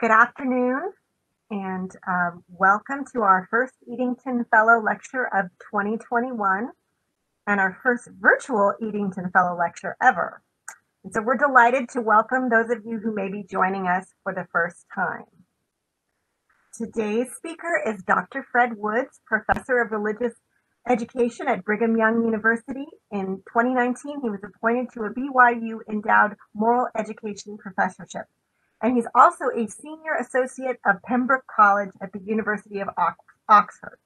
Good afternoon and um, welcome to our first Eadington Fellow Lecture of 2021 and our first virtual Eadington Fellow Lecture ever. And so we're delighted to welcome those of you who may be joining us for the first time. Today's speaker is Dr. Fred Woods, Professor of Religious Education at Brigham Young University. In 2019, he was appointed to a BYU Endowed Moral Education Professorship and he's also a senior associate of Pembroke College at the University of Oxford.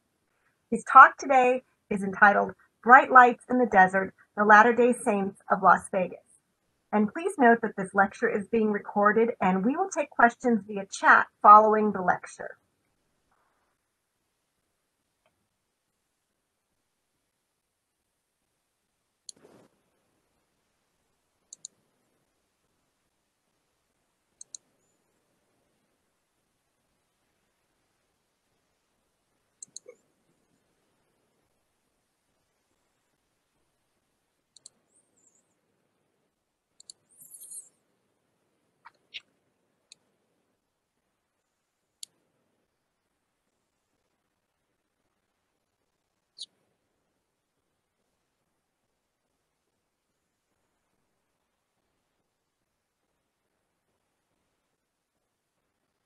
His talk today is entitled Bright Lights in the Desert, the Latter-day Saints of Las Vegas. And please note that this lecture is being recorded and we will take questions via chat following the lecture.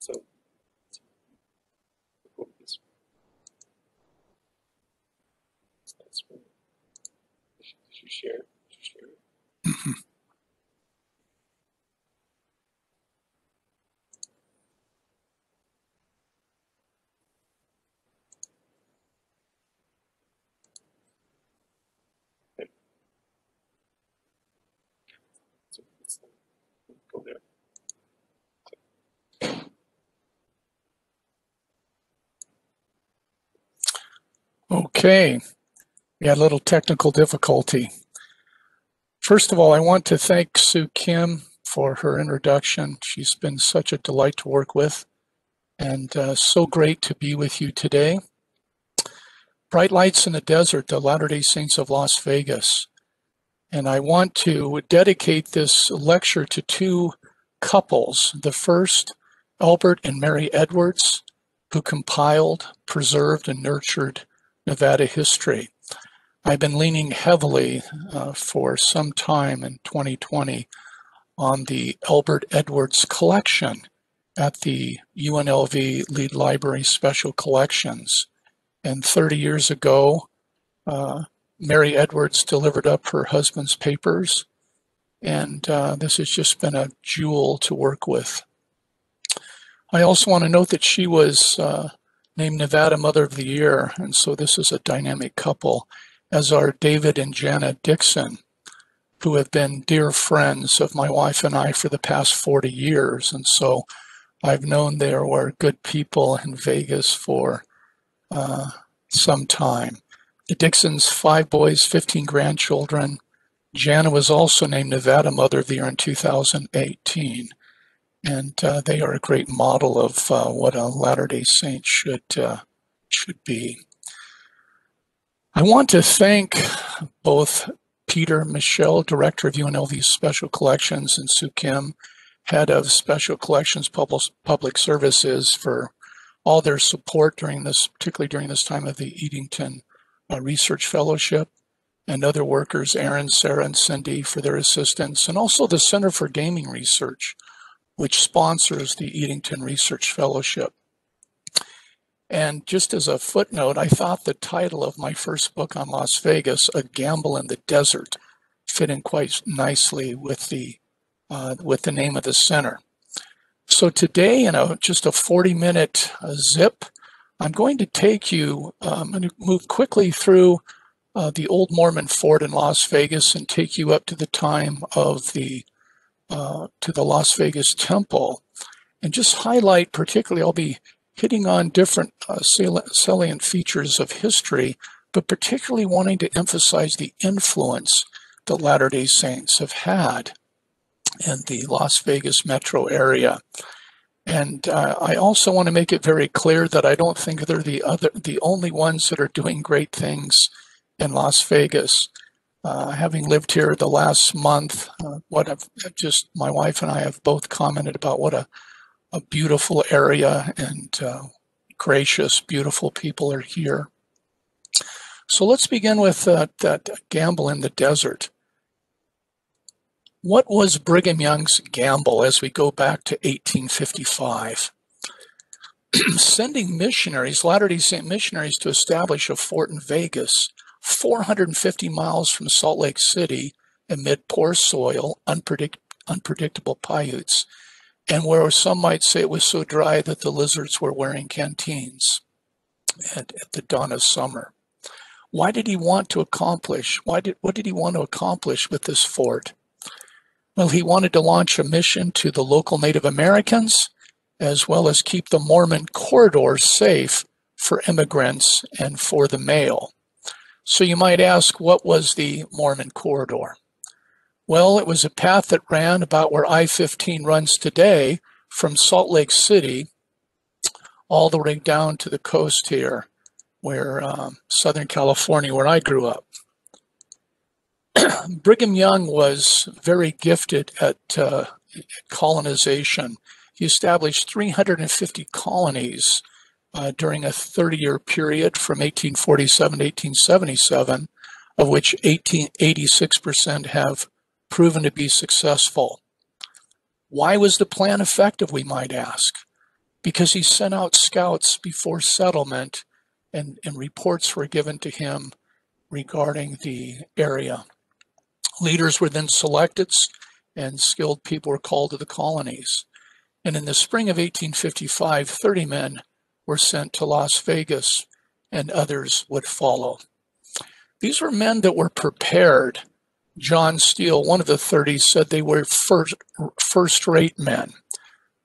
So this that's did you share? Did you share there. Okay, we had a little technical difficulty. First of all, I want to thank Su Kim for her introduction. She's been such a delight to work with and uh, so great to be with you today. Bright Lights in the Desert, the Latter-day Saints of Las Vegas. And I want to dedicate this lecture to two couples. The first, Albert and Mary Edwards, who compiled, preserved, and nurtured Nevada history. I've been leaning heavily uh, for some time in 2020 on the Albert Edwards collection at the UNLV Lied Library Special Collections. And 30 years ago, uh, Mary Edwards delivered up her husband's papers, and uh, this has just been a jewel to work with. I also want to note that she was uh, named Nevada Mother of the Year, and so this is a dynamic couple, as are David and Jana Dixon, who have been dear friends of my wife and I for the past 40 years. And so I've known they were good people in Vegas for uh, some time. The Dixons, five boys, 15 grandchildren. Jana was also named Nevada Mother of the Year in 2018. And uh, they are a great model of uh, what a Latter-day Saint should, uh, should be. I want to thank both Peter Michel, Director of UNLV's Special Collections, and Su Kim, Head of Special Collections Public, Services for all their support during this, particularly during this time of the Eadington uh, Research Fellowship, and other workers, Aaron, Sarah, and Cindy for their assistance, and also the Center for Gaming Research, which sponsors the Eadington Research Fellowship. And just as a footnote, I thought the title of my first book on Las Vegas, A Gamble in the Desert, fit in quite nicely with the uh, with the name of the center. So today, in a just a 40 minute uh, zip, I'm going to take you, um, I'm going to move quickly through uh, the old Mormon fort in Las Vegas and take you up to the time of the uh, to the Las Vegas temple and just highlight particularly I'll be hitting on different uh, salient features of history but particularly wanting to emphasize the influence that Latter-day Saints have had in the Las Vegas metro area. And uh, I also want to make it very clear that I don't think they're the other, the only ones that are doing great things in Las Vegas. Uh, having lived here the last month, uh, what I've just my wife and I have both commented about what a a beautiful area and uh, gracious, beautiful people are here. So let's begin with that, that gamble in the desert. What was Brigham Young's gamble as we go back to 1855? Sending missionaries, Latter day Saint missionaries, to establish a fort in Vegas, 450 miles from Salt Lake City, amid poor soil, unpredict- unpredictable Paiutes, and where some might say it was so dry that the lizards were wearing canteens at, at the dawn of summer. Why did he want to accomplish? Why did what did he want to accomplish with this fort? Well, he wanted to launch a mission to the local Native Americans, as well as keep the Mormon corridor safe for immigrants and for the mail. So you might ask, what was the Mormon corridor? Well, it was a path that ran about where I 15 runs today from Salt Lake City all the way down to the coast here, where um, Southern California, where I grew up. Brigham Young was very gifted at uh, colonization. He established 350 colonies uh, during a 30 year period from 1847 to 1877, of which 86% have proven to be successful. Why was the plan effective, we might ask? Because he sent out scouts before settlement and, and reports were given to him regarding the area. Leaders were then selected and skilled people were called to the colonies. And in the spring of 1855, 30 men were sent to Las Vegas and others would follow. These were men that were prepared John Steele, one of the 30s, said they were first, first-rate men.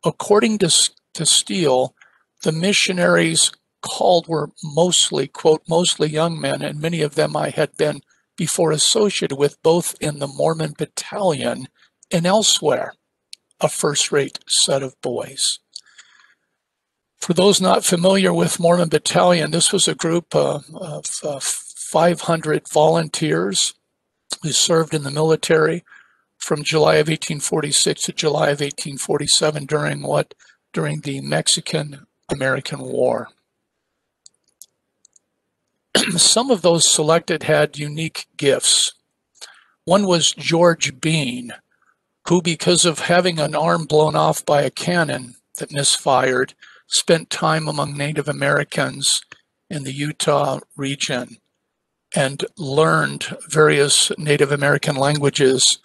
According to, to Steele, the missionaries called were mostly, quote, mostly young men, and many of them I had been before associated with both in the Mormon battalion and elsewhere, a first-rate set of boys. For those not familiar with Mormon Battalion, this was a group uh, of uh, 500 volunteers who served in the military from July of 1846 to July of 1847 during what? During the Mexican American War. Some of those selected had unique gifts. One was George Bean, who, because of having an arm blown off by a cannon that misfired, spent time among Native Americans in the Utah region and learned various Native American languages.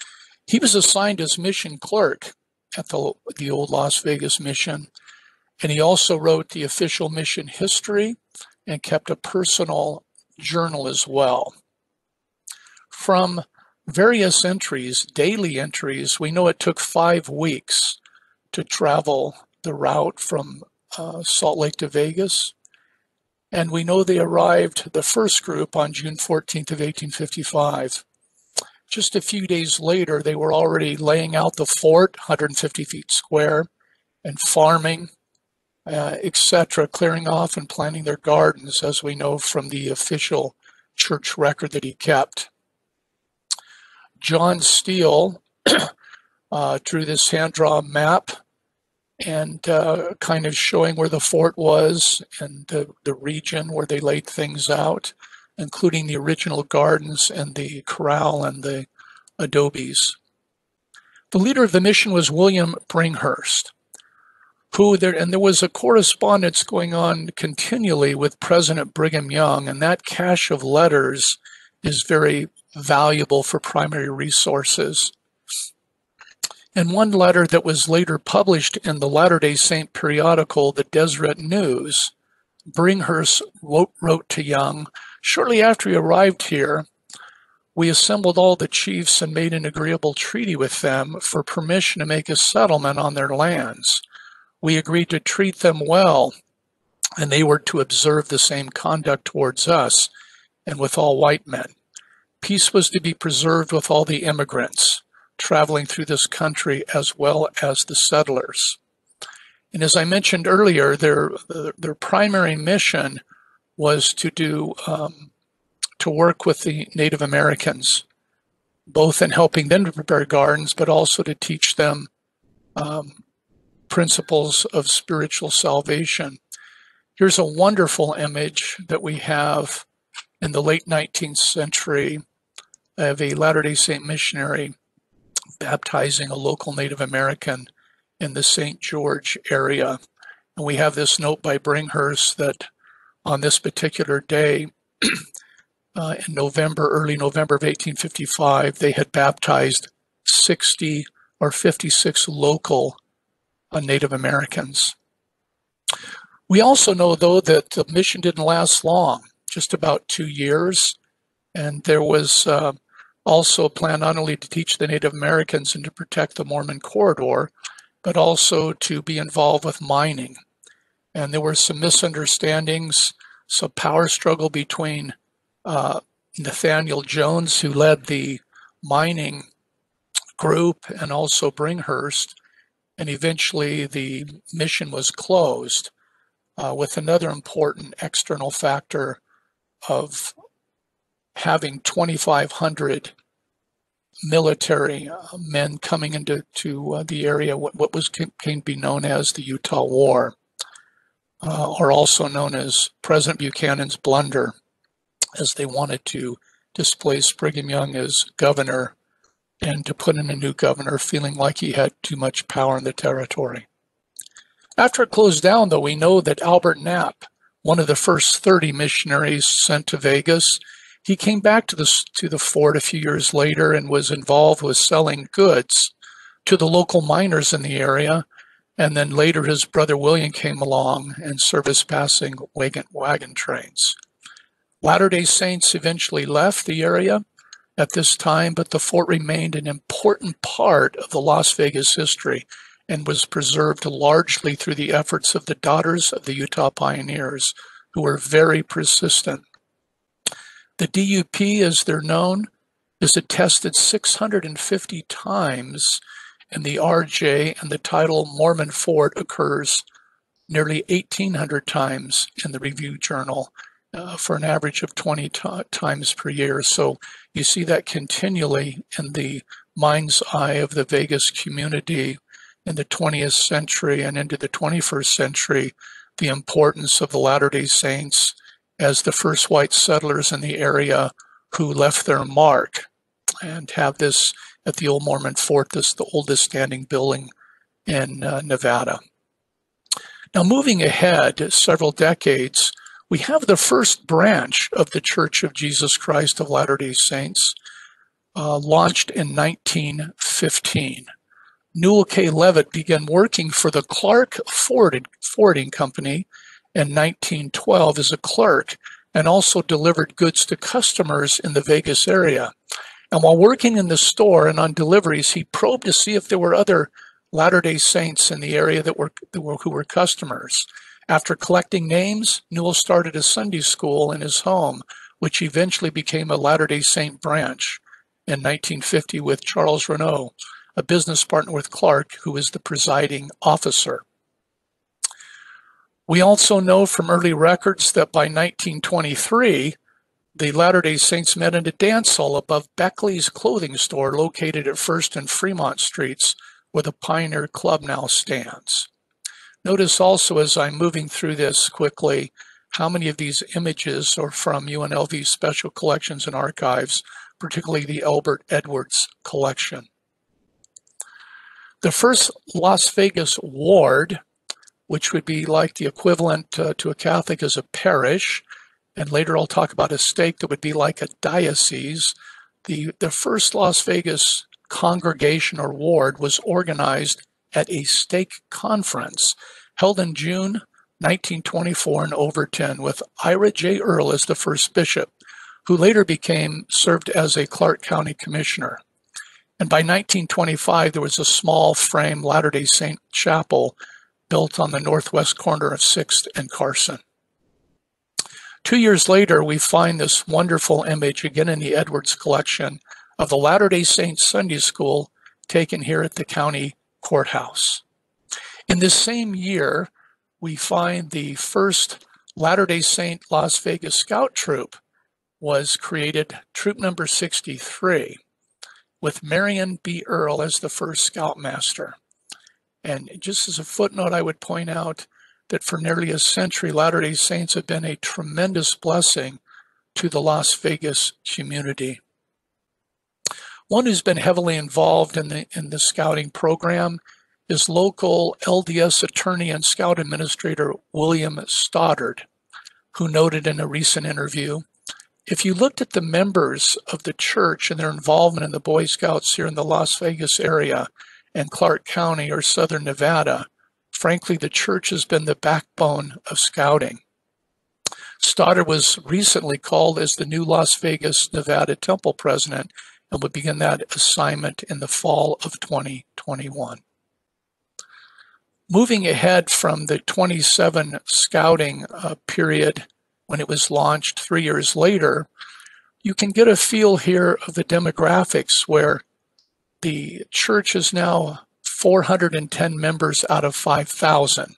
He was assigned as mission clerk at the, the old Las Vegas mission. And he also wrote the official mission history and kept a personal journal as well. From various entries, daily entries, we know it took five weeks to travel the route from uh, Salt Lake to Vegas. And we know they arrived, the first group, on June 14th of 1855. Just a few days later, they were already laying out the fort, 150 feet square, and farming, uh, etc., clearing off and planting their gardens, as we know from the official church record that he kept. John Steele uh, drew this hand-drawn map and uh, kind of showing where the fort was and the, the region where they laid things out, including the original gardens and the corral and the adobes. The leader of the mission was William Bringhurst, who there, and there was a correspondence going on continually with President Brigham Young, and that cache of letters is very valuable for primary resources. In one letter that was later published in the Latter day Saint periodical, the Deseret News, Bringhurst wrote, wrote to Young, shortly after he arrived here, we assembled all the chiefs and made an agreeable treaty with them for permission to make a settlement on their lands. We agreed to treat them well, and they were to observe the same conduct towards us and with all white men. Peace was to be preserved with all the immigrants traveling through this country as well as the settlers. And as I mentioned earlier, their, their primary mission was to do um, to work with the Native Americans, both in helping them to prepare gardens, but also to teach them um, principles of spiritual salvation. Here's a wonderful image that we have in the late 19th century of a Latter day Saint missionary baptizing a local Native American in the St. George area. And we have this note by Bringhurst that on this particular day, uh, in November, early November of 1855, they had baptized 60 or 56 local uh, Native Americans. We also know, though, that the mission didn't last long, just about two years. And there was uh, also plan not only to teach the Native Americans and to protect the Mormon corridor, but also to be involved with mining. And there were some misunderstandings, some power struggle between uh, Nathaniel Jones, who led the mining group, and also Bringhurst. And eventually the mission was closed uh, with another important external factor of having 2,500 military uh, men coming into to uh, the area, what, what was came to be known as the Utah War, uh, or also known as President Buchanan's blunder, as they wanted to displace Brigham Young as governor and to put in a new governor feeling like he had too much power in the territory. After it closed down, though, we know that Albert Knapp, one of the first 30 missionaries sent to Vegas, he came back to the, to the fort a few years later and was involved with selling goods to the local miners in the area. And then later his brother William came along and service passing wagon, wagon trains. Latter-day Saints eventually left the area at this time, but the fort remained an important part of the Las Vegas history and was preserved largely through the efforts of the Daughters of the Utah Pioneers, who were very persistent. The DUP, as they're known, is attested 650 times in the RJ, and the title Mormon Fort occurs nearly 1,800 times in the Review Journal uh, for an average of 20 times per year. So you see that continually in the mind's eye of the Vegas community in the 20th century and into the 21st century the importance of the Latter day Saints as the first white settlers in the area who left their mark and have this at the Old Mormon Fort, this the oldest standing building in uh, Nevada. Now, moving ahead several decades, we have the first branch of the Church of Jesus Christ of Latter day Saints, uh, launched in 1915. Newell K. Leavitt began working for the Clark Forwarding Company in 1912 as a clerk and also delivered goods to customers in the Vegas area. And while working in the store and on deliveries, he probed to see if there were other Latter-day Saints in the area that were, that were who were customers. After collecting names, Newell started a Sunday school in his home, which eventually became a Latter-day Saint branch in 1950 with Charles Renault a business partner with Clark, who is the presiding officer. We also know from early records that by 1923, the Latter-day Saints met in a dance hall above Beckley's clothing store located at First and Fremont Streets, where the Pioneer Club now stands. Notice also as I'm moving through this quickly, how many of these images are from UNLV Special Collections and Archives, particularly the Albert Edwards collection. The first Las Vegas ward, which would be like the equivalent uh, to a Catholic as a parish, and later I'll talk about a stake that would be like a diocese. The, the first Las Vegas congregation or ward was organized at a stake conference held in June 1924 in Overton with Ira J. Earl as the first bishop, who later became served as a Clark County commissioner. And by 1925, there was a small frame Latter day Saint chapel built on the northwest corner of 6th and Carson. Two years later, we find this wonderful image again in the Edwards collection of the Latter day Saint Sunday School taken here at the county courthouse. In this same year, we find the first Latter day Saint Las Vegas Scout Troop was created, troop number 63 with Marion B. Earl as the first scoutmaster. And just as a footnote, I would point out that for nearly a century, Latter day Saints have been a tremendous blessing to the Las Vegas community. One who's been heavily involved in the, in the scouting program is local LDS attorney and scout administrator William Stoddard, who noted in a recent interview if you looked at the members of the church and their involvement in the Boy Scouts here in the Las Vegas area and Clark County or Southern Nevada, frankly, the church has been the backbone of scouting. Stoddard was recently called as the new Las Vegas, Nevada Temple president and will begin that assignment in the fall of 2021. Moving ahead from the 27 scouting uh, period when it was launched three years later, you can get a feel here of the demographics where the church is now 410 members out of 5,000.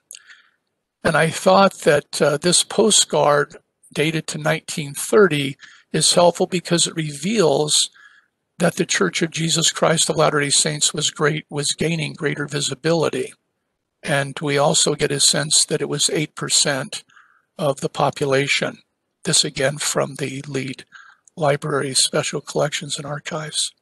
And I thought that uh, this postcard dated to 1930 is helpful because it reveals that the Church of Jesus Christ of Latter-day Saints was great was gaining greater visibility. And we also get a sense that it was 8% of the population. This again from the Lied library special collections and archives.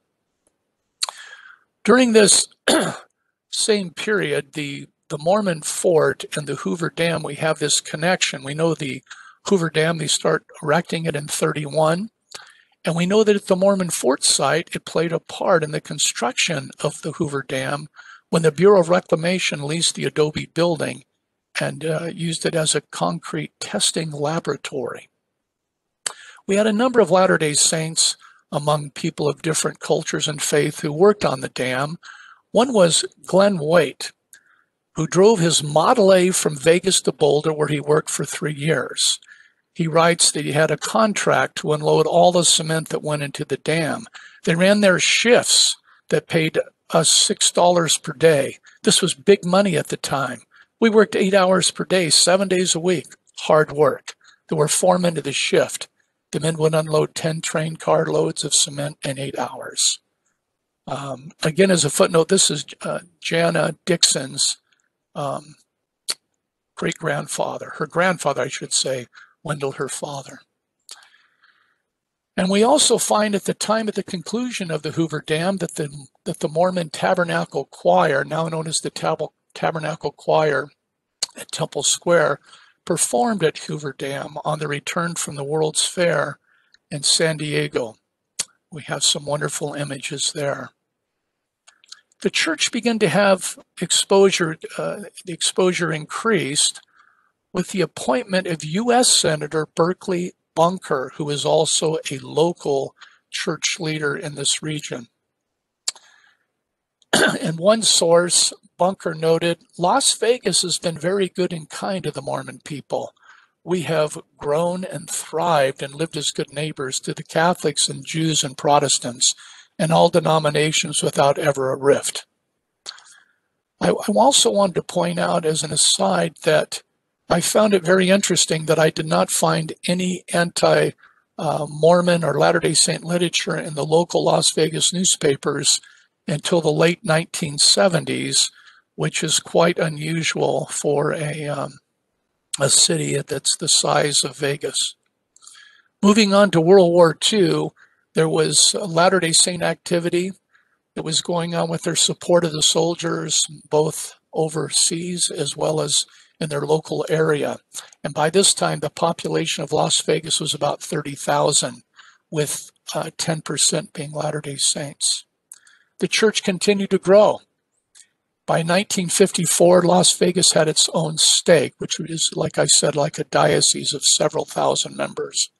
During this same period, the, the Mormon fort and the Hoover Dam, we have this connection. We know the Hoover Dam, they start erecting it in 31. And we know that at the Mormon fort site, it played a part in the construction of the Hoover Dam when the Bureau of Reclamation leased the Adobe building and uh, used it as a concrete testing laboratory. We had a number of Latter day Saints among people of different cultures and faith who worked on the dam. One was Glenn Waite, who drove his Model A from Vegas to Boulder, where he worked for three years. He writes that he had a contract to unload all the cement that went into the dam. They ran their shifts that paid us $6 per day. This was big money at the time. We worked eight hours per day, seven days a week, hard work. There were four men to the shift. The men would unload 10 train car loads of cement in eight hours. Um, again, as a footnote, this is uh, Jana Dixon's um, great grandfather, her grandfather, I should say, Wendell, her father. And we also find at the time, at the conclusion of the Hoover Dam, that the, that the Mormon Tabernacle Choir, now known as the Tab- Tabernacle Choir at Temple Square, performed at Hoover Dam on the return from the World's Fair in San Diego. We have some wonderful images there. The church began to have exposure, uh, the exposure increased with the appointment of U.S. Senator Berkeley Bunker, who is also a local church leader in this region. and one source, Bunker noted, Las Vegas has been very good and kind to the Mormon people. We have grown and thrived and lived as good neighbors to the Catholics and Jews and Protestants and all denominations without ever a rift. I, I also wanted to point out as an aside that I found it very interesting that I did not find any anti uh, Mormon or Latter day Saint literature in the local Las Vegas newspapers until the late 1970s, which is quite unusual for a, um, a city that's the size of Vegas. Moving on to World War II, there was Latter day Saint activity that was going on with their support of the soldiers, both overseas as well as in their local area. And by this time, the population of Las Vegas was about 30,000, with uh, 10% being Latter day Saints. The church continued to grow. By 1954, Las Vegas had its own stake, which is, like I said, like a diocese of several thousand members.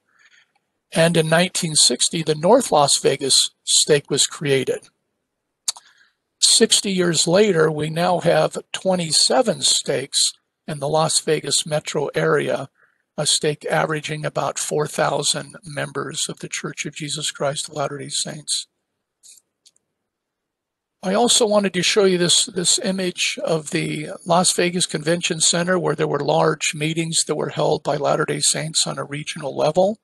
And in 1960, the North Las Vegas stake was created. 60 years later, we now have 27 stakes in the Las Vegas metro area, a stake averaging about 4,000 members of the Church of Jesus Christ of Latter-day Saints. I also wanted to show you this, this image of the Las Vegas Convention Center where there were large meetings that were held by Latter-day Saints on a regional level.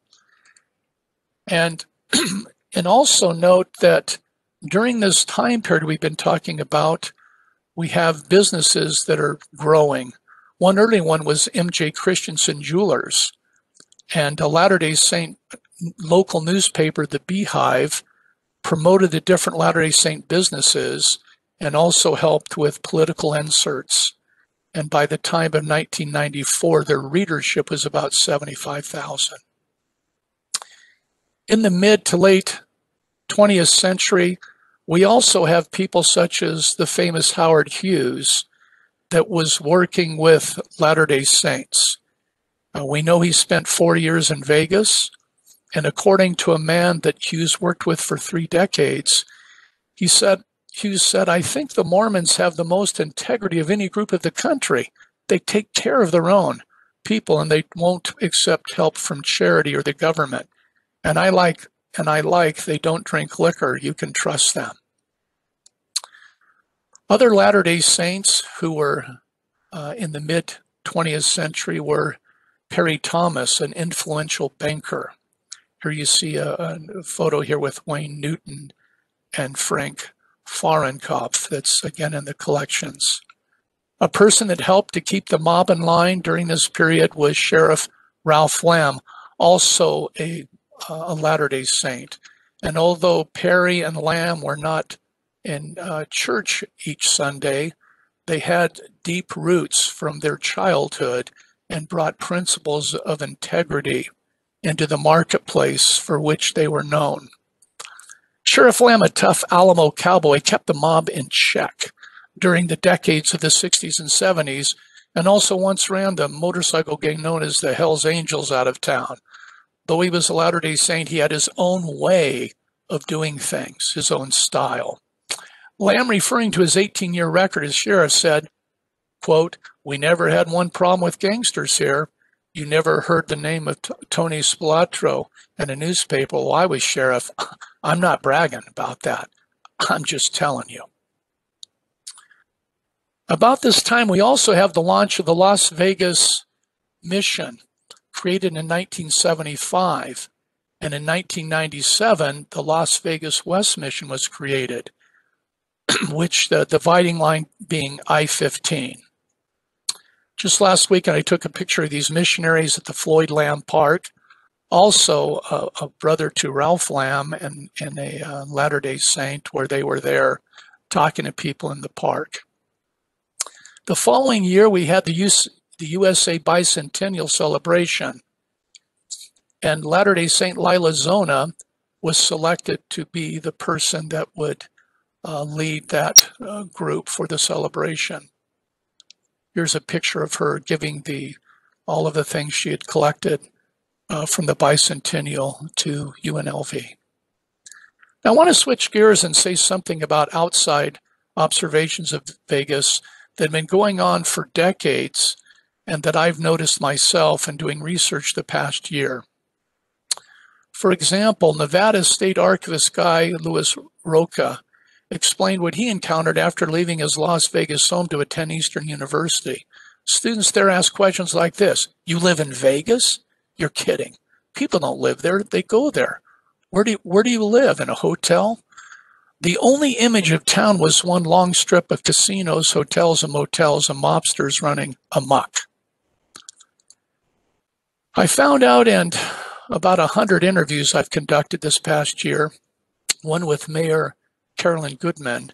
And, and also note that during this time period we've been talking about, we have businesses that are growing. One early one was MJ Christensen Jewelers, and a Latter day Saint local newspaper, The Beehive, promoted the different Latter day Saint businesses and also helped with political inserts. And by the time of 1994, their readership was about 75,000. In the mid to late 20th century, we also have people such as the famous Howard Hughes that was working with Latter day Saints. Uh, we know he spent four years in Vegas, and according to a man that Hughes worked with for three decades, he said, Hughes said, I think the Mormons have the most integrity of any group of the country. They take care of their own people and they won't accept help from charity or the government. And I like and I like they don't drink liquor. You can trust them. Other Latter day Saints who were uh, in the mid 20th century were Parry Thomas, an influential banker. Here you see a, a photo here with Wayne Newton and Frank Fahrenkopf that's again in the collections. A person that helped to keep the mob in line during this period was Sheriff Ralph Lamb, also a uh, a Latter day Saint. And although Parry and Lamb were not in uh, church each Sunday, they had deep roots from their childhood and brought principles of integrity into the marketplace for which they were known. Sheriff Lamb, a tough Alamo cowboy, kept the mob in check during the decades of the 60s and 70s, and also once ran the motorcycle gang known as the Hells Angels out of town though he was a Latter day Saint, he had his own way of doing things, his own style. Lamb, referring to his 18 year record as sheriff, said, quote, We never had one problem with gangsters here. You never heard the name of T- Tony Spilotro in a newspaper while I was sheriff. I'm not bragging about that. I'm just telling you. About this time, we also have the launch of the Las Vegas mission created in 1975. And in 1997, the Las Vegas West Mission was created, which the dividing line being I 15. Just last week, I took a picture of these missionaries at the Floyd Lamb Park. Also, a, a brother to Ralph Lamb and, and a uh, Latter day Saint, where they were there talking to people in the park. The following year, we had the use, the USA Bicentennial celebration. And Latter day Saint Lila Zona was selected to be the person that would uh, lead that uh, group for the celebration. Here's a picture of her giving the all of the things she had collected uh, from the bicentennial to UNLV. Now, I want to switch gears and say something about outside observations of Vegas that have been going on for decades and that I've noticed myself in doing research the past year. For example, Nevada State Archivist guy Louis Rocha explained what he encountered after leaving his Las Vegas home to attend Eastern University. Students there ask questions like this You live in Vegas? You're kidding. People don't live there, they go there. Where do you, where do you live? In a hotel? The only image of town was one long strip of casinos, hotels, and motels, and mobsters running amok. I found out in about 100 interviews I've conducted this past year, one with Mayor Carolyn Goodman,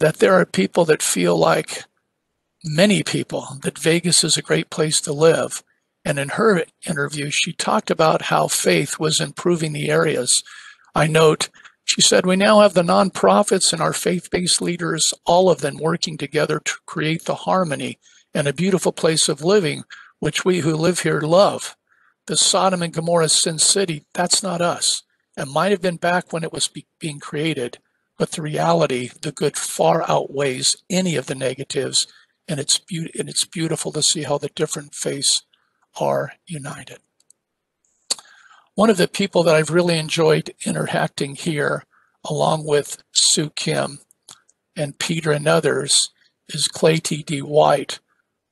that there are people that feel like many people that Vegas is a great place to live. And in her interview, she talked about how faith was improving the areas. I note, she said, We now have the nonprofits and our faith based leaders, all of them working together to create the harmony and a beautiful place of living which we who live here love. The Sodom and Gomorrah sin city, that's not us. It might have been back when it was be- being created, but the reality, the good far outweighs any of the negatives, and it's, be- and it's beautiful to see how the different faiths are united. One of the people that I've really enjoyed interacting here, along with Su Kim and Peter and others, is Claytee D. White,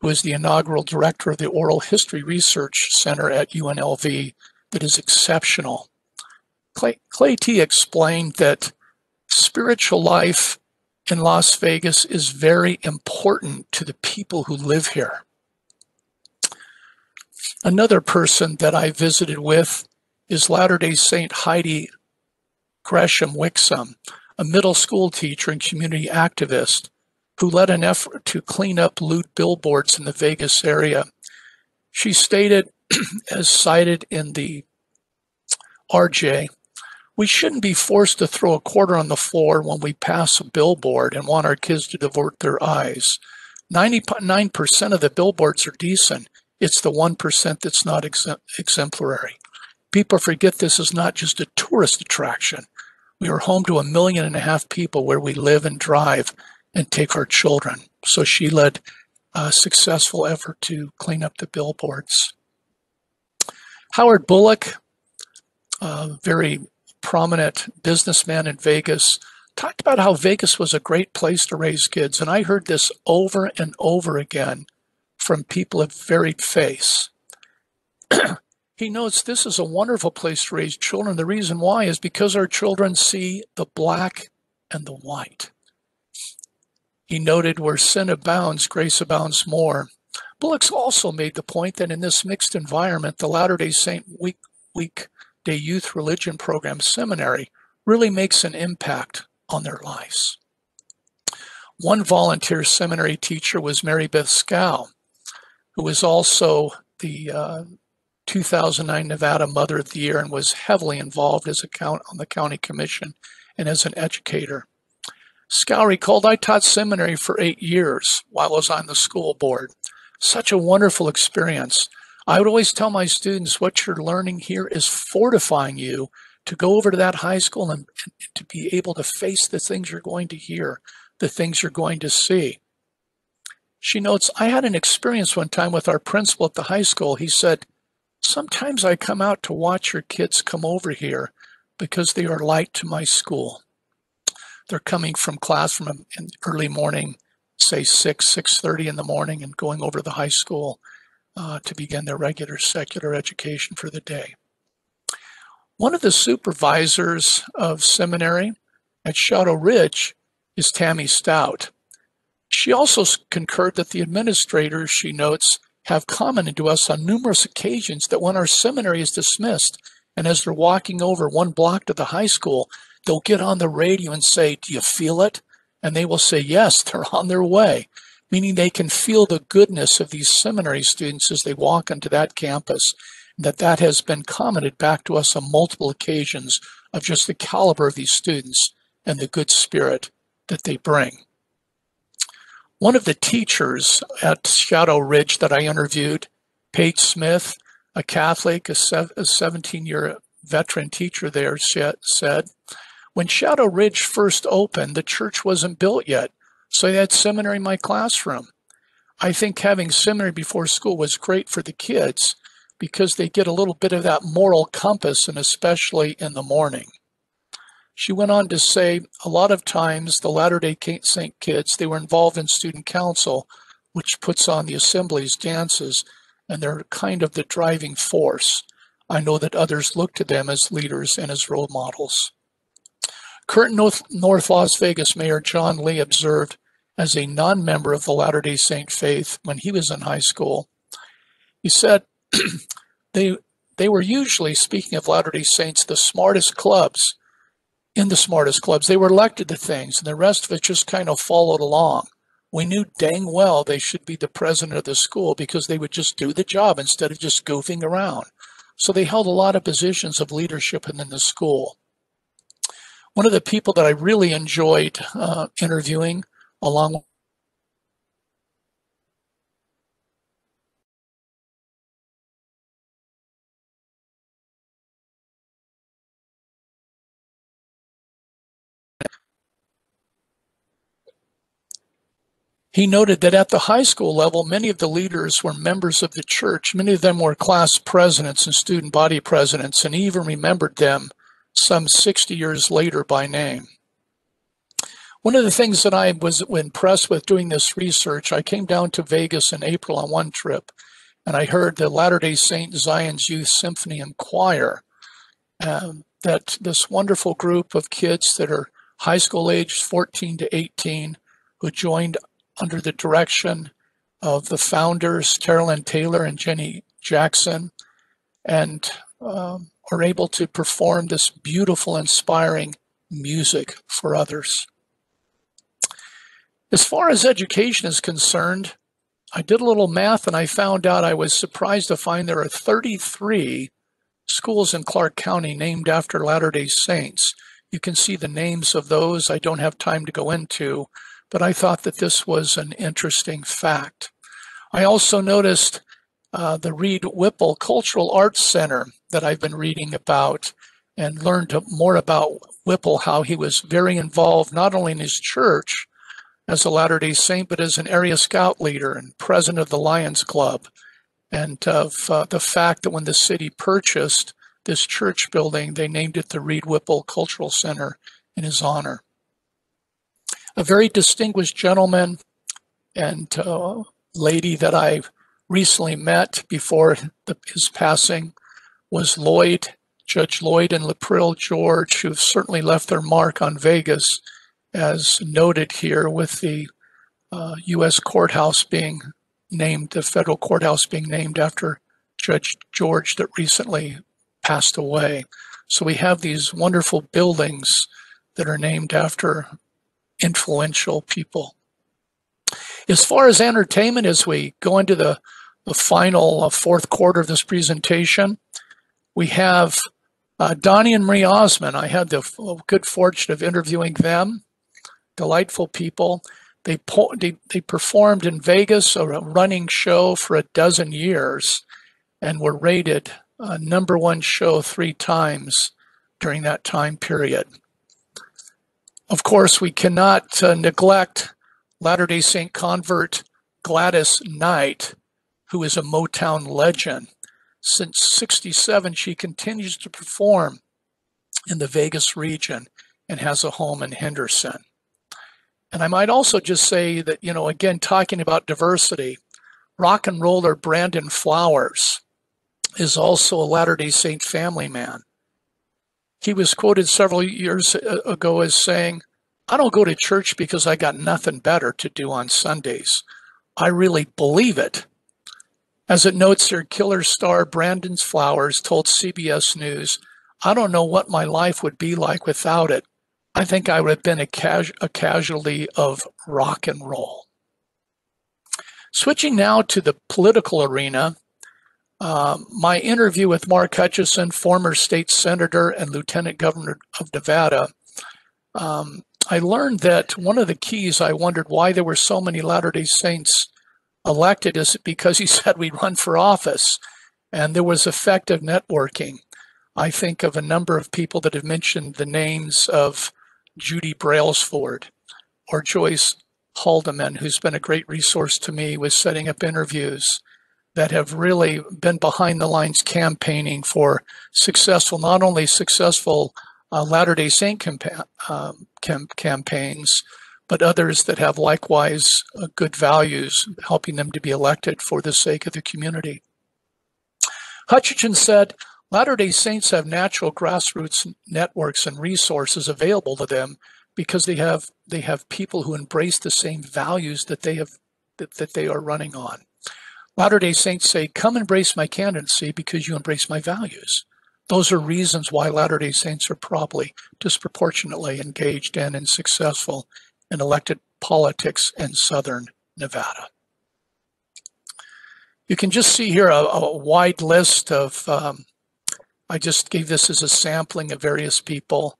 who is the inaugural director of the Oral History Research Center at UNLV, that is exceptional. Clay, Clay T explained that spiritual life in Las Vegas is very important to the people who live here. Another person that I visited with is Latter day Saint Heidi Gresham Wixom, a middle school teacher and community activist who led an effort to clean up loot billboards in the Vegas area. She stated, as cited in the RJ, we shouldn't be forced to throw a quarter on the floor when we pass a billboard and want our kids to divert their eyes. 99% of the billboards are decent. It's the 1% that's not exemplary. People forget this is not just a tourist attraction. We are home to a million and a half people where we live and drive and take our children. So she led a successful effort to clean up the billboards. Howard Bullock, very prominent businessman in Vegas, talked about how Vegas was a great place to raise kids. And I heard this over and over again from people of varied faiths. he notes this is a wonderful place to raise children. The reason why is because our children see the black and the white. He noted where sin abounds, grace abounds more. Bullock's also made the point that in this mixed environment, the Latter day Saint week, week, weekday youth religion program seminary really makes an impact on their lives. One volunteer seminary teacher was Mary Beth Scow, who was also the uh, 2009 Nevada Mother of the Year and was heavily involved as a count on the county commission and as an educator. Scow recalled, I taught seminary for eight years while I was on the school board. Such a wonderful experience. I would always tell my students what you're learning here is fortifying you to go over to that high school and, and to be able to face the things you're going to hear, the things you're going to see. She notes, I had an experience one time with our principal at the high school. He said, Sometimes I come out to watch your kids come over here because they are light to my school. They're coming from class from early morning, say 6, 6.30 in the morning and going over to the high school uh, to begin their regular secular education for the day. One of the supervisors of seminary at Shadow Ridge is Tammy Stout. She also concurred that the administrators, she notes, have commented to us on numerous occasions that when our seminary is dismissed and as they're walking over one block to the high school, they'll get on the radio and say, Do you feel it? And they will say, Yes, they're on their way, meaning they can feel the goodness of these seminary students as they walk onto that campus. That that has been commented back to us on multiple occasions of just the caliber of these students and the good spirit that they bring. One of the teachers at Shadow Ridge that I interviewed, Paige Smith, a Catholic, a 17 year veteran teacher there, said, when Shadow Ridge first opened, the church wasn't built yet, so had seminary in my classroom. I think having seminary before school was great for the kids because they get a little bit of that moral compass, and especially in the morning. She went on to say a lot of times the Latter-day Saint kids, they were involved in student council, which puts on the assemblies, dances, and they're kind of the driving force. I know that others look to them as leaders and as role models. Current North, North Las Vegas Mayor John Lee observed as a non-member of the Latter-day Saint faith when he was in high school, he said they, they were usually, speaking of Latter-day Saints, the smartest clubs in the smartest clubs. They were elected to things, and the rest of it just kind of followed along. We knew dang well they should be the president of the school because they would just do the job instead of just goofing around. So they held a lot of positions of leadership within the school. One of the people that I really enjoyed uh, interviewing, along He noted that at the high school level, many of the leaders were members of the church. Many of them were class presidents and student body presidents, and he even remembered them some 60 years later by name. One of the things that I was impressed with doing this research, I came down to Vegas in April on one trip, and I heard the Latter-day Saint Zion's Youth Symphony and Choir, um, that this wonderful group of kids that are high school age 14 to 18, who joined under the direction of the founders, Carolyn Taylor and Jenny Jackson, and um, are able to perform this beautiful, inspiring music for others. As far as education is concerned, I did a little math and I found out I was surprised to find there are 33 schools in Clark County named after Latter day Saints. You can see the names of those I don't have time to go into, but I thought that this was an interesting fact. I also noticed uh, the Reed Whipple Cultural Arts Center that I've been reading about and learned more about Whipple, how he was very involved not only in his church as a Latter day Saint, but as an area scout leader and president of the Lions Club, and of uh, the fact that when the city purchased this church building, they named it the Reed Whipple Cultural Center in his honor. A very distinguished gentleman and uh, lady that I recently met before the, his passing was Lloyd, Judge Lloyd and LaPrele George, who've certainly left their mark on Vegas, as noted here with the uh, U.S. courthouse being named, the federal courthouse being named after Judge George that recently passed away. So we have these wonderful buildings that are named after influential people. As far as entertainment, as we go into the, the final uh, fourth quarter of this presentation, we have uh, Donnie and Marie Osmond. I had the good fortune of interviewing them. Delightful people. They, they, they performed in Vegas, a running show for a dozen years, and were rated uh, number one show three times during that time period. Of course, we cannot uh, neglect Latter-day Saint convert Gladys Knight, who is a Motown legend. Since 67, she continues to perform in the Vegas region and has a home in Henderson. And I might also just say that, you know, again, talking about diversity, rock and roller Brandon Flowers is also a Latter day Saint family man. He was quoted several years ago as saying, I don't go to church because I got nothing better to do on Sundays. I really believe it. As it notes here, killer star Brandon Flowers told CBS News, I don't know what my life would be like without it. I think I would have been a, a casualty of rock and roll. Switching now to the political arena, um, my interview with Mark Hutchison, former state senator and lieutenant governor of Nevada, um, I learned that one of the keys I wondered why there were so many Latter day Saints elected is because he said we'd run for office and there was effective networking. I think of a number of people that have mentioned the names of Judy Brailsford or Joyce Haldeman, who's been a great resource to me with setting up interviews that have really been behind the lines campaigning for successful, not only successful uh, Latter day Saint campa- um, cam- campaigns, but others that have likewise uh, good values, helping them to be elected for the sake of the community. Hutchison said, Latter day Saints have natural grassroots networks and resources available to them because they have they have people who embrace the same values that they have that, that they are running on. Latter day Saints say, Come embrace my candidacy because you embrace my values. Those are reasons why Latter day Saints are probably disproportionately engaged in and successful in elected politics in Southern Nevada. You can just see here a, a wide list of, um, I just gave this as a sampling of various people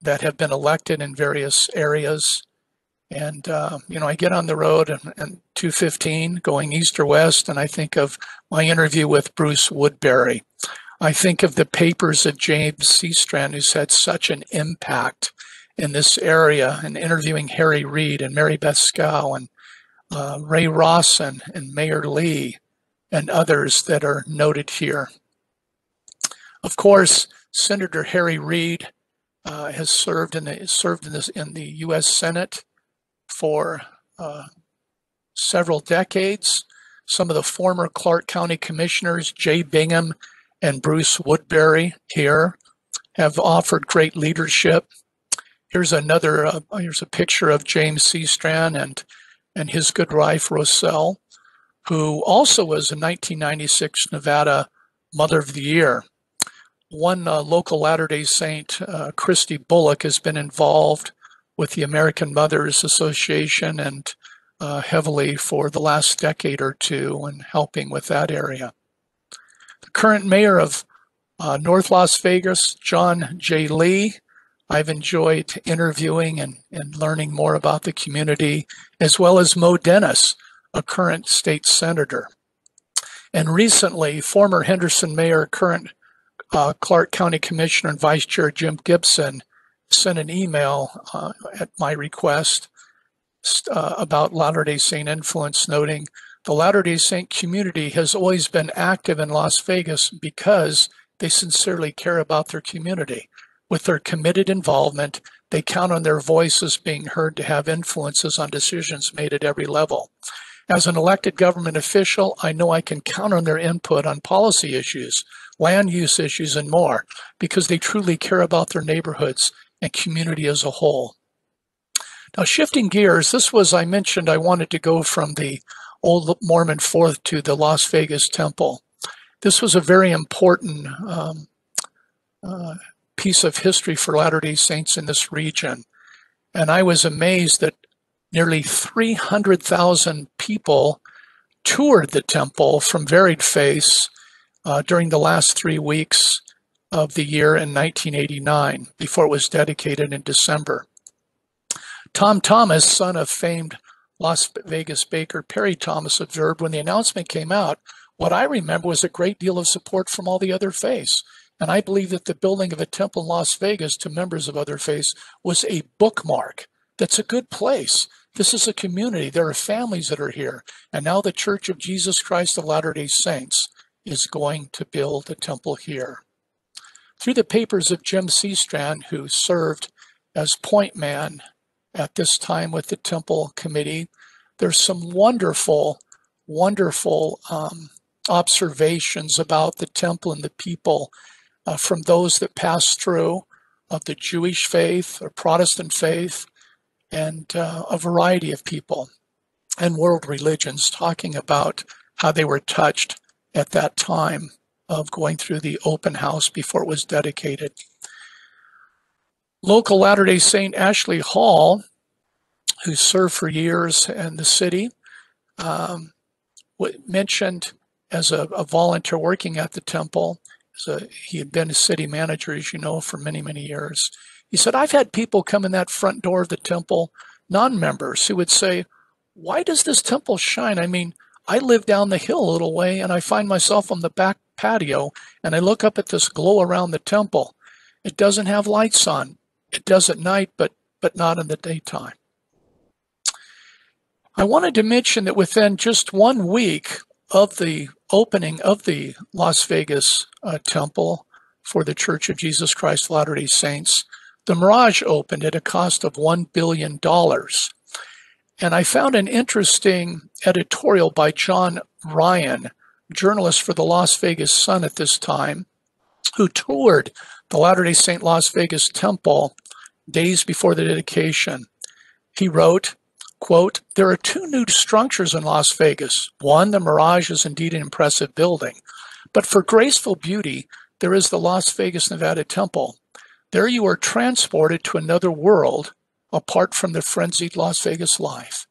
that have been elected in various areas. And, uh, you know, I get on the road and, and 215 going east or west, and I think of my interview with Bruce Woodbury. I think of the papers of James Seastrand, who's had such an impact in this area, and interviewing Harry Reid and Mary Beth Scow and uh, Ray Rawson and Mayor Lee and others that are noted here. Of course, Senator Harry Reid uh, has served in the served in this in the U.S. Senate for uh, several decades. Some of the former Clark County commissioners, Jay Bingham and Bruce Woodbury here, have offered great leadership. Here's another, uh, here's a picture of James Seastrand and, and his good wife, Roselle, who also was a 1996 Nevada Mother of the Year. One uh, local Latter-day Saint, uh, Christy Bullock, has been involved with the American Mothers Association and uh, heavily for the last decade or two and helping with that area. The current mayor of uh, North Las Vegas, John J. Lee, I've enjoyed interviewing and, and learning more about the community, as well as Mo Denis, a current state senator. And recently, former Henderson Mayor, current uh, Clark County Commissioner and Vice Chair Jim Gibson sent an email uh, at my request uh, about Latter-day Saint influence, noting the Latter-day Saint community has always been active in Las Vegas because they sincerely care about their community. With their committed involvement, they count on their voices being heard to have influences on decisions made at every level. As an elected government official, I know I can count on their input on policy issues, land use issues, and more, because they truly care about their neighborhoods and community as a whole. Now, shifting gears, this was, I mentioned, I wanted to go from the Old Mormon Fort to the Las Vegas Temple. This was a very important um, uh, piece of history for Latter-day Saints in this region. And I was amazed that nearly 300,000 people toured the temple from varied faiths uh, during the last three weeks of the year in 1989 before it was dedicated in December. Tom Thomas, son of famed Las Vegas baker Parry Thomas, observed when the announcement came out, what I remember was a great deal of support from all the other faiths. And I believe that the building of a temple in Las Vegas to members of other faiths was a bookmark. That's a good place. This is a community. There are families that are here. And now the Church of Jesus Christ of Latter-day Saints is going to build a temple here. Through the papers of Jim Seastrand, who served as point man at this time with the temple committee, there's some wonderful, wonderful um, observations about the temple and the people uh, from those that passed through of the Jewish faith or Protestant faith and uh, a variety of people and world religions talking about how they were touched at that time of going through the open house before it was dedicated. Local Latter-day Saint Ashley Hall, who served for years in the city, um, mentioned as a, a, volunteer working at the temple, a, he had been a city manager, as you know, for many, many years. He said, I've had people come in that front door of the temple, non-members, who would say, why does this temple shine? I mean, I live down the hill a little way and I find myself on the back patio and I look up at this glow around the temple. It doesn't have lights on. It does at night, but, but not in the daytime. I wanted to mention that within just one week of the opening of the Las Vegas uh, temple for the Church of Jesus Christ Latter-day Saints, the Mirage opened at a cost of $1 billion. And I found an interesting editorial by John Ryan, journalist for the Las Vegas Sun at this time, who toured the Latter-day Saint Las Vegas Temple days before the dedication. He wrote, quote, there are two new structures in Las Vegas. One, the Mirage is indeed an impressive building, but for graceful beauty, there is the Las Vegas, Nevada Temple. There you are transported to another world apart from the frenzied Las Vegas life.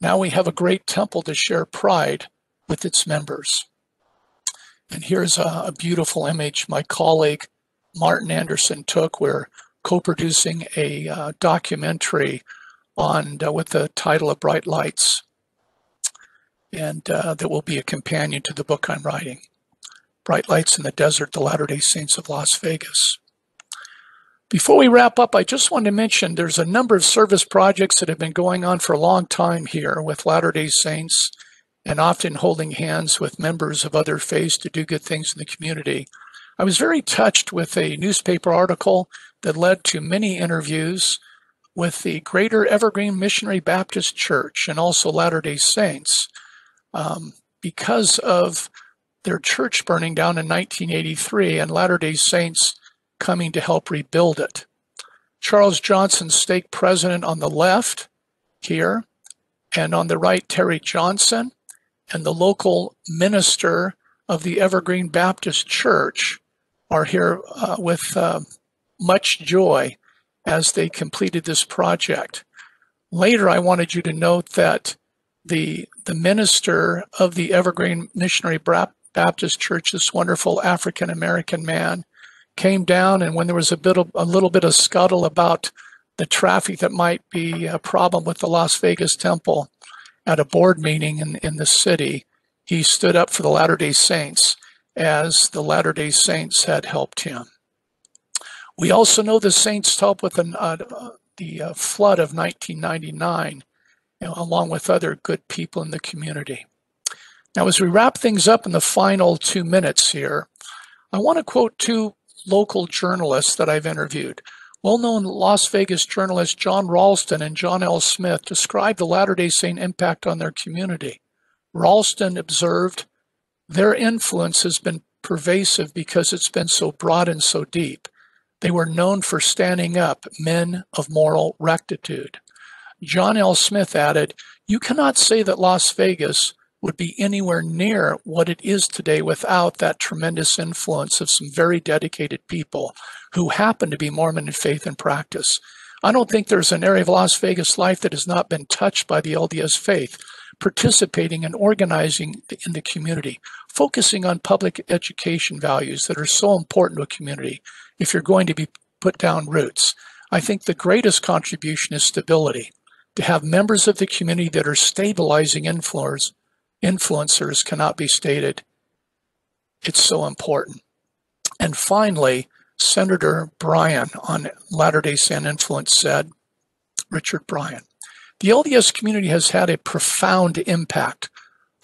Now we have a great temple to share pride with its members. And here's a, a beautiful image my colleague Martin Anderson took. We're co-producing a uh, documentary on uh, with the title of Bright Lights, and uh, that will be a companion to the book I'm writing. Bright Lights in the Desert, the Latter-day Saints of Las Vegas. Before we wrap up, I just want to mention there's a number of service projects that have been going on for a long time here with Latter-day Saints and often holding hands with members of other faiths to do good things in the community. I was very touched with a newspaper article that led to many interviews with the Greater Evergreen Missionary Baptist Church and also Latter-day Saints um, because of their church burning down in 1983 and Latter-day Saints coming to help rebuild it. Charles Johnson, stake president on the left here, and on the right, Terry Johnson, and the local minister of the Evergreen Baptist Church are here uh, with uh, much joy as they completed this project. Later, I wanted you to note that the, the minister of the Evergreen Missionary Baptist Church, this wonderful African American man, came down, and when there was a bit of, a little bit of scuttle about the traffic that might be a problem with the Las Vegas temple at a board meeting in, in the city, he stood up for the Latter day Saints as the Latter day Saints had helped him. We also know the Saints helped with an, uh, the uh, flood of 1999, you know, along with other good people in the community. Now, as we wrap things up in the final two minutes here, I want to quote two local journalists that I've interviewed. Well-known Las Vegas journalists Jon Ralston and John L. Smith described the Latter-day Saint impact on their community. Ralston observed, their influence has been pervasive because it's been so broad and so deep. They were known for standing up, men of moral rectitude. John L. Smith added, You cannot say that Las Vegas would be anywhere near what it is today without that tremendous influence of some very dedicated people who happen to be Mormon in faith and practice. I don't think there's an area of Las Vegas life that has not been touched by the LDS faith, participating and organizing in the community, focusing on public education values that are so important to a community if you're going to be put down roots. I think the greatest contribution is stability. To have members of the community that are stabilizing influence, influencers cannot be stated. It's so important. And finally, Senator Bryan on Latter day Saint Influence said, Richard Bryan, the LDS community has had a profound impact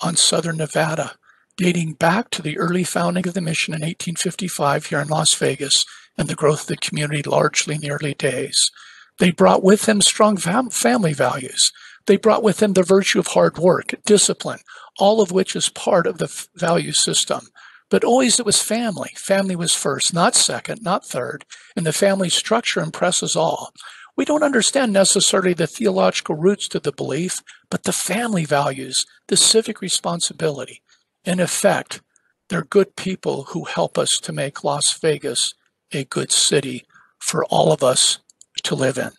on Southern Nevada, dating back to the early founding of the mission in 1855 here in Las Vegas and the growth of the community largely in the early days. They brought with them strong fam family values. They brought with them the virtue of hard work, discipline, all of which is part of the value system. But always it was family. Family was first, not second, not third. And the family structure impresses all. We don't understand necessarily the theological roots to the belief, but the family values, the civic responsibility. In effect, they're good people who help us to make Las Vegas a good city for all of us to live in.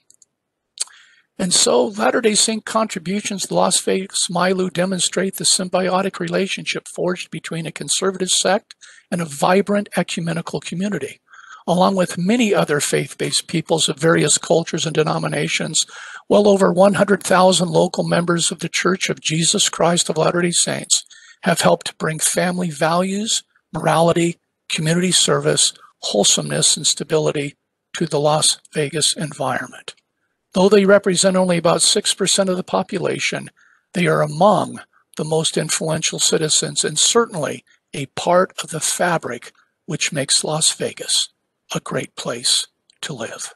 And so Latter-day Saint contributions to Las Vegas Milu demonstrate the symbiotic relationship forged between a conservative sect and a vibrant ecumenical community. Along with many other faith-based peoples of various cultures and denominations, well over 100,000 local members of the Church of Jesus Christ of Latter-day Saints have helped bring family values, morality, community service, wholesomeness, and stability to the Las Vegas environment. Though they represent only about 6% of the population, they are among the most influential citizens and certainly a part of the fabric which makes Las Vegas a great place to live.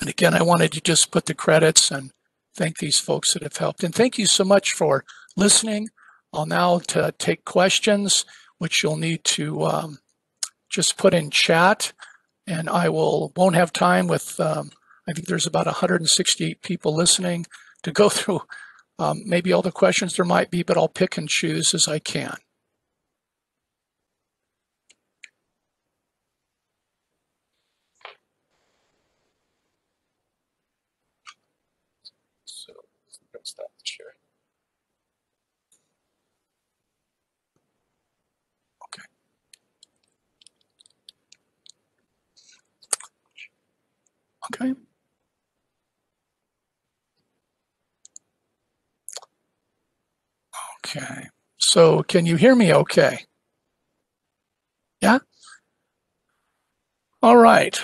And again, I wanted to just put the credits and thank these folks that have helped. And thank you so much for listening. I'll now take questions, which you'll need to um, just put in chat. And I will won't have time with um, I think there's about 168 people listening to go through um, maybe all the questions there might be, but I'll pick and choose as I can. So, stop the sharing. Okay. Okay, so can you hear me okay? Yeah? All right.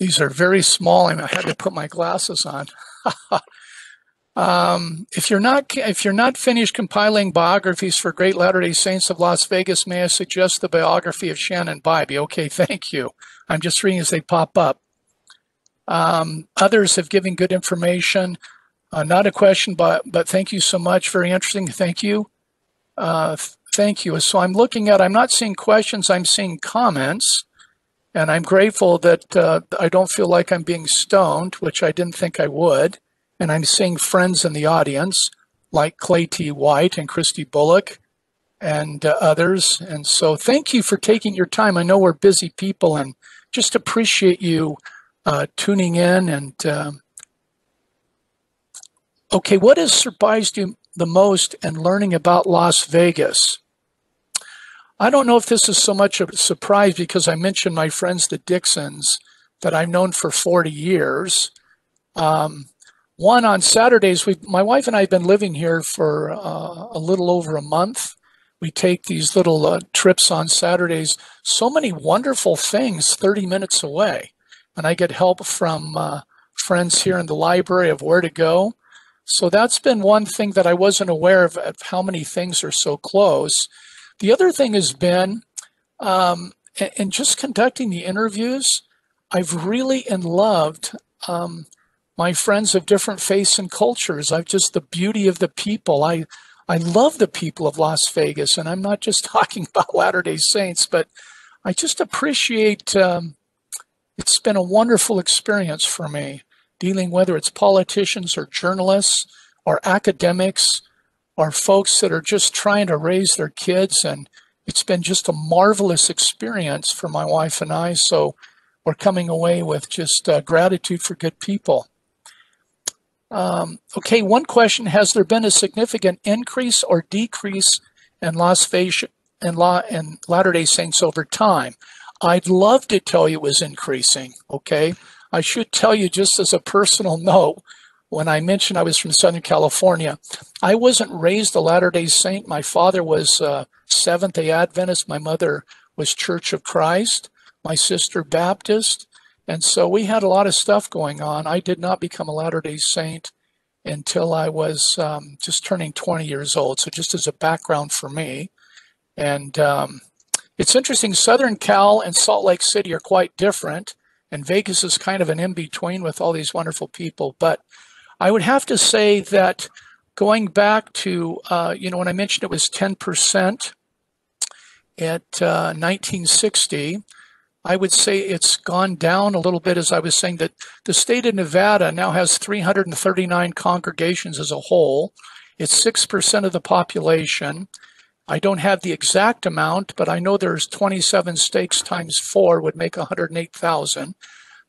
These are very small and I had to put my glasses on. Um, if you're not if you're not finished compiling biographies for great Latter-day Saints of Las Vegas, may I suggest the biography of Shannon Bybee? Okay, thank you. I'm just reading as they pop up. Um, others have given good information. Uh, not a question, but but thank you so much. Very interesting. Thank you. Uh, Thank you. So I'm looking at, I'm not seeing questions, I'm seeing comments. And I'm grateful that uh, I don't feel like I'm being stoned, which I didn't think I would. And I'm seeing friends in the audience like Claytee White and Christy Bullock and uh, others. And so thank you for taking your time. I know we're busy people and just appreciate you uh, tuning in. And um, okay, what has surprised you the most in learning about Las Vegas? I don't know if this is so much of a surprise because I mentioned my friends, the Dixons, that I've known for 40 years. Um, one on Saturdays, we, my wife and I have been living here for uh, a little over a month. We take these little uh, trips on Saturdays. So many wonderful things 30 minutes away. And I get help from uh, friends here in the library of where to go. So that's been one thing that I wasn't aware of, of how many things are so close. The other thing has been, um, and just conducting the interviews, I've really and loved um, my friends of different faiths and cultures. I've just the beauty of the people. I I love the people of Las Vegas, and I'm not just talking about Latter Day Saints, but I just appreciate. Um, it's been a wonderful experience for me dealing whether it's politicians or journalists or academics or folks that are just trying to raise their kids. And it's been just a marvelous experience for my wife and I. So we're coming away with just uh, gratitude for good people. Um, okay, one question, has there been a significant increase or decrease in Las Vegas and, La, and Latter-day Saints over time? I'd love to tell you it was increasing, okay? I should tell you just as a personal note, when I mentioned I was from Southern California, I wasn't raised a Latter day Saint. My father was uh, Seventh day Adventist. My mother was Church of Christ. My sister Baptist. And so we had a lot of stuff going on. I did not become a Latter day Saint until I was um, just turning 20 years old. So just as a background for me. And um, it's interesting, Southern Cal and Salt Lake City are quite different. And Vegas is kind of an in between with all these wonderful people. But I would have to say that going back to, uh, you know, when I mentioned it was 10% at uh, 1960, I would say it's gone down a little bit as I was saying that the state of Nevada now has 339 congregations as a whole. It's 6% of the population. I don't have the exact amount, but I know there's 27 stakes times four would make 108,000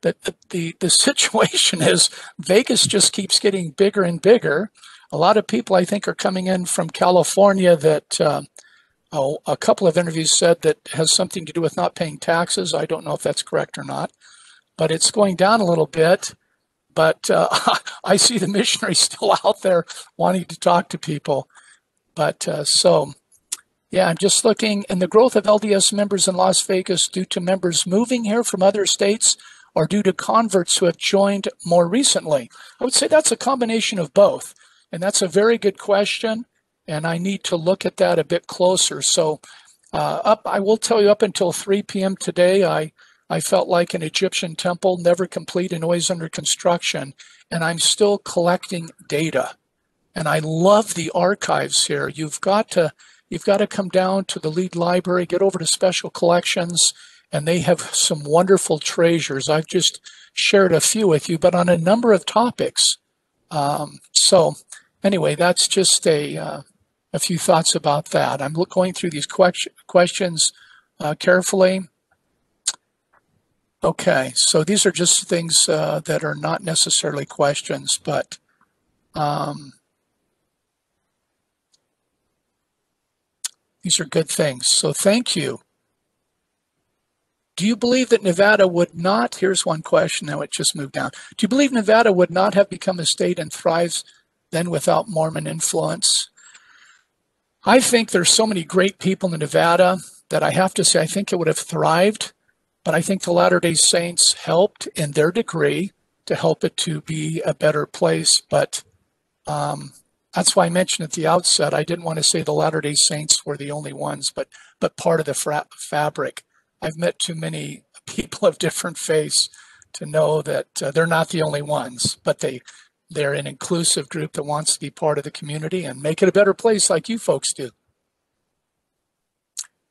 that the, the, the situation is Vegas just keeps getting bigger and bigger. A lot of people, I think, are coming in from California that uh, oh, a couple of interviews said that has something to do with not paying taxes. I don't know if that's correct or not, but it's going down a little bit. But uh, I see the missionaries still out there wanting to talk to people. But uh, so, yeah, I'm just looking, and the growth of LDS members in Las Vegas due to members moving here from other states or due to converts who have joined more recently? I would say that's a combination of both. And that's a very good question. And I need to look at that a bit closer. So uh, up, I will tell you up until 3 p.m. today, I, I felt like an Egyptian temple, never complete and always under construction. And I'm still collecting data. And I love the archives here. You've got to, you've got to come down to the Lied library, get over to special collections, and they have some wonderful treasures. I've just shared a few with you, but on a number of topics. Um, so anyway, that's just a, uh, a few thoughts about that. I'm going through these que questions uh, carefully. Okay, so these are just things uh, that are not necessarily questions, but um, these are good things. So thank you. Do you believe that Nevada would not, here's one question, now it just moved down. Do you believe Nevada would not have become a state and thrives then without Mormon influence? I think there's so many great people in Nevada that I have to say I think it would have thrived, but I think the Latter-day Saints helped in their degree to help it to be a better place. But um, that's why I mentioned at the outset, I didn't want to say the Latter-day Saints were the only ones, but, but part of the fabric. I've met too many people of different faiths to know that uh, they're not the only ones, but they they're an inclusive group that wants to be part of the community and make it a better place like you folks do.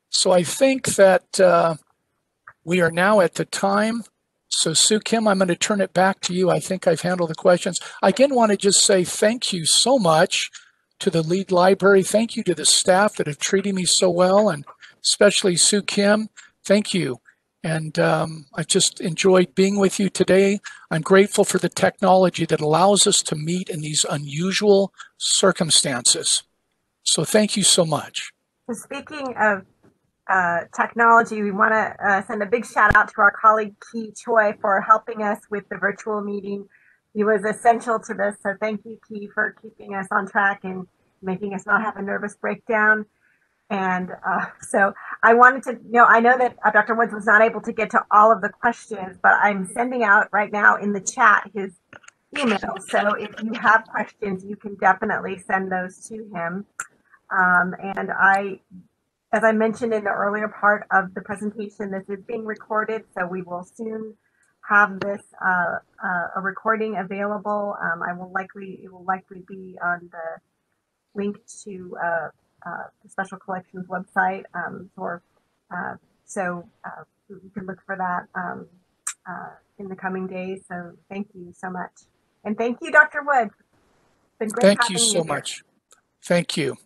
So I think that uh, we are now at the time. So Su Kim, I'm going to turn it back to you. I think I've handled the questions. I again want to just say thank you so much to the Lied library. Thank you to the staff that have treated me so well, and especially Su Kim. Thank you. And um, I just enjoyed being with you today. I'm grateful for the technology that allows us to meet in these unusual circumstances. So thank you so much. Speaking of uh, technology, we want to uh, send a big shout out to our colleague Key Choi for helping us with the virtual meeting. He was essential to this, so thank you, Key, for keeping us on track and making us not have a nervous breakdown. And uh, so I wanted to you know, I know that uh, Dr. Woods was not able to get to all of the questions, but I'm sending out right now in the chat his email. So if you have questions, you can definitely send those to him. Um, and I, as I mentioned in the earlier part of the presentation, this is being recorded, so we will soon have this uh, uh, a recording available. Um, I will likely it will likely be on the link to uh, uh, the Special Collections website, um, or uh, so uh, you can look for that um, uh, in the coming days. So thank you so much, and thank you, Dr. Wood. It's been great Thank you so here. much. Thank you.